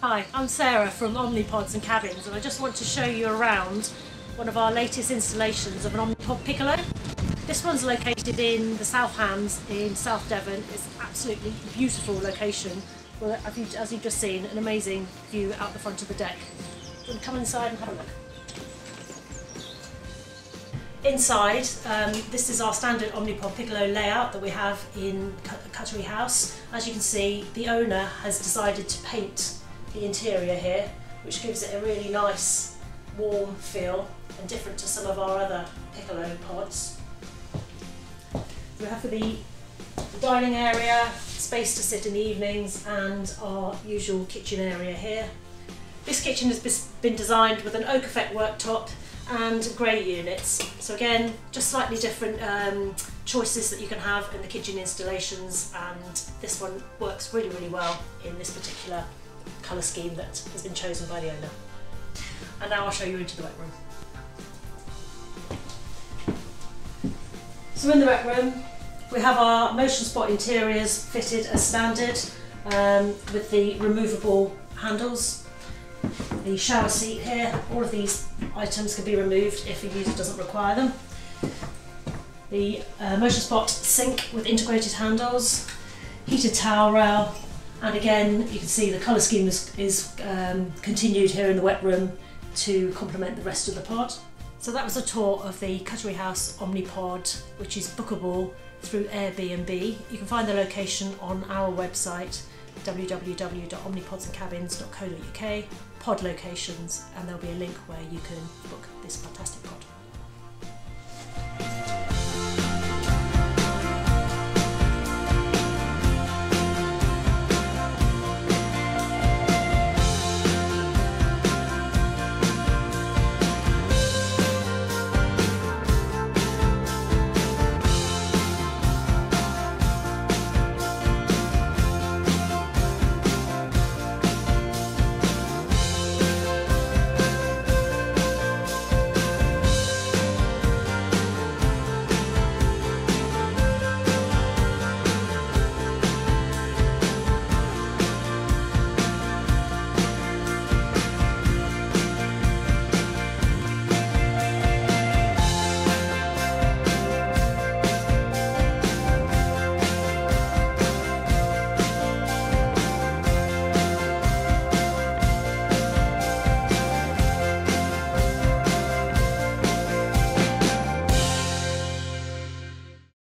Hi, I'm Sarah from Omnipods and Cabins and I just want to show you around one of our latest installations of an Omnipod Piccolo. This one's located in the South Hams in South Devon. It's absolutely beautiful location. Well, as you've just seen, an amazing view out the front of the deck. Come inside and have a look? Inside, um, this is our standard Omnipod Piccolo layout that we have in Cuttery House. As you can see, the owner has decided to paint the interior here, which gives it a really nice warm feel and different to some of our other Piccolo pods. We have for the, dining area, space to sit in the evenings and our usual kitchen area here. This kitchen has been designed with an oak effect worktop and grey units. So again, just slightly different um, choices that you can have in the kitchen installations and this one works really, really well in this particular colour scheme that has been chosen by the owner. And now I'll show you into the wet room. So in the wet room, we have our motion spot interiors fitted as standard um, with the removable handles the shower seat here. All of these items can be removed if a user doesn't require them. The uh, Motion Spot sink with integrated handles, heated towel rail, and again you can see the colour scheme is, is um, continued here in the wet room to complement the rest of the pod. So that was a tour of the Cuttery House Omnipod, which is bookable through Airbnb. You can find the location on our website www.omnipodsandcabins.co.uk, pod locations, and there'll be a link where you can book this fantastic pod.